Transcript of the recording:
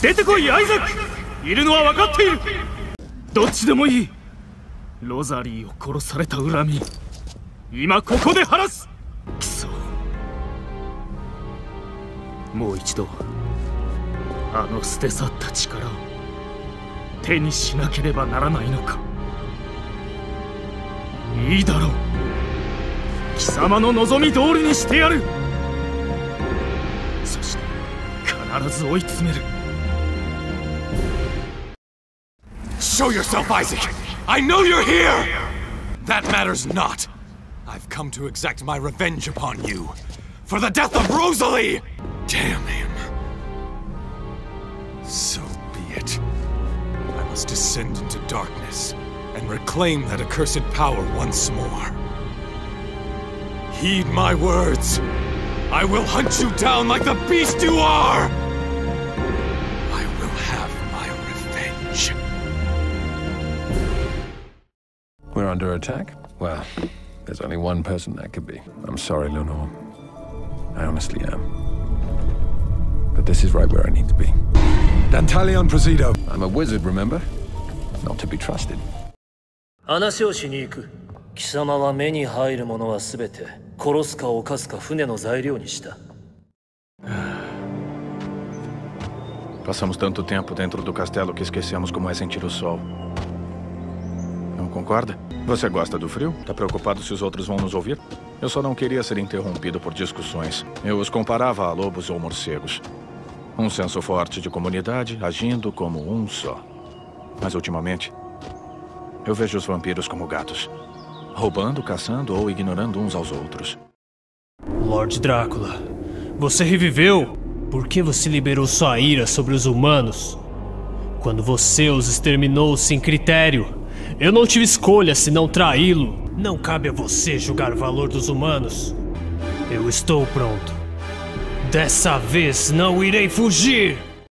出てこいアイザック。いるのは分かっている。どっちでもいい。ロザリーを殺された恨み。今ここで晴らす。クソもう一度あの捨て去った力を手にしなければならないのか。いいだろう。貴様の望み通りにしてやる。そして必ず追い詰める。Show yourself, Isaac! I know you're here! That matters not. I've come to exact my revenge upon you. For the death of Rosalie! Damn him. So be it. I must descend into darkness and reclaim that accursed power once more. Heed my words. I will hunt you down like the beast you are! We're under attack? Well, there's only one person that could be. I'm sorry, Lenore. I honestly am. But this is right where I need to be. Dantalion Presido. I'm a wizard, remember? Not to be trusted. 話をしに行く貴様は目に入るものは全て殺すか犯すか船の材料にした Passamos tanto tempo dentro do castelo que esquecemos como é sentir o sol. Concorda? Você gosta do frio? Tá preocupado se os outros vão nos ouvir? Eu só não queria ser interrompido por discussões. Eu os comparava a lobos ou morcegos. Um senso forte de comunidade agindo como um só. Mas ultimamente, eu vejo os vampiros como gatos. Roubando, caçando ou ignorando uns aos outros. Lord Drácula, você reviveu? Por que você liberou sua ira sobre os humanos? Quando você os exterminou sem critério, eu não tive escolha senão traí-lo. Não cabe a você julgar o valor dos humanos. Eu estou pronto. Dessa vez não irei fugir!